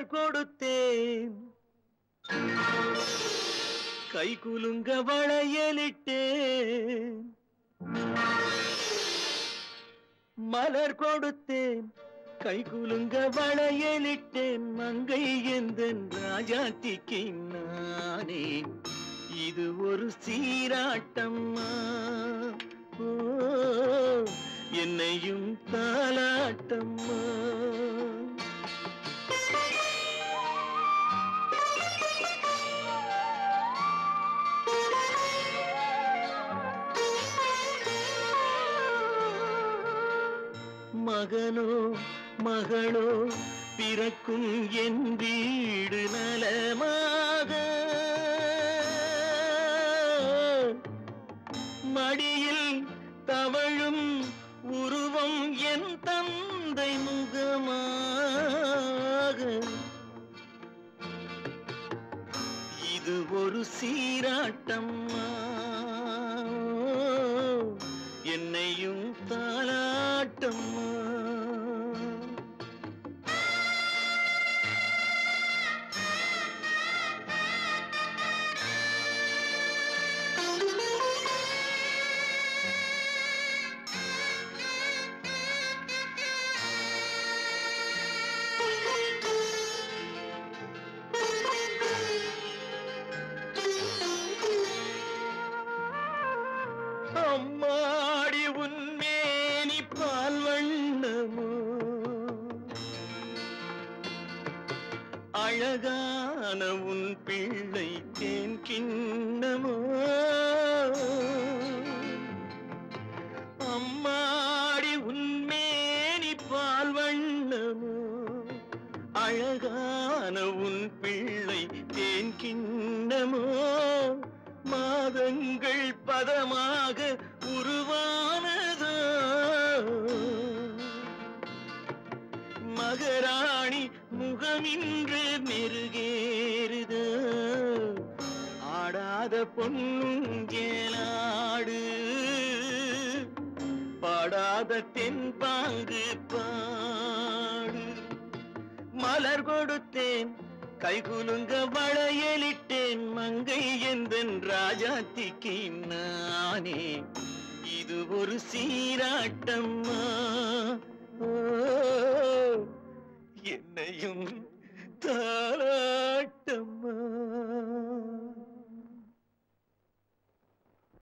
பெயர் கொடுத்தேன் கை குலுங்க வளையலிட்டேன் மலர் கொடுத்தேன் கை குலுங்க வளையலிட்டேன் மங்கை எந்தன் ராஜாத்திக்கு நானே? இது ஒரு சீராட்டம்மா. என்னையும் தாலாட்டம்மா மகனோ மகளோ பிறக்கும் என் வீடு நலமாக. மடியில் தவழும் உருவம் என் தந்தை முகமாக. இது ஒரு சீராட்டம்மா. என்னையும் தாளாட்டம்மா. அம்மாடி உன்மேனி பால் வண்ணமோ அழகான உன் பிள்ளை தேன் கிண்ணமோ? அம்மாடி உன்மேனி பால் வண்ணமோ அழகான உன் பிள்ளை தேன் கிண்ணமோ? மாதங்கள் பதமாக உருவானதோ. மகராணி முகமின்று மெருகேறுதோ. ஆடாத பொன்னுங்கேலாடு பாடாத தென்பாங்கு பாடு. மலர் கொடுத்தேன் கைகுலுங்க வளையலிட்டேன் மங்கை எந்தன் ராஜாத்திக்கு நானே. இது ஒரு சீராட்டம்மா. என்னையும் தா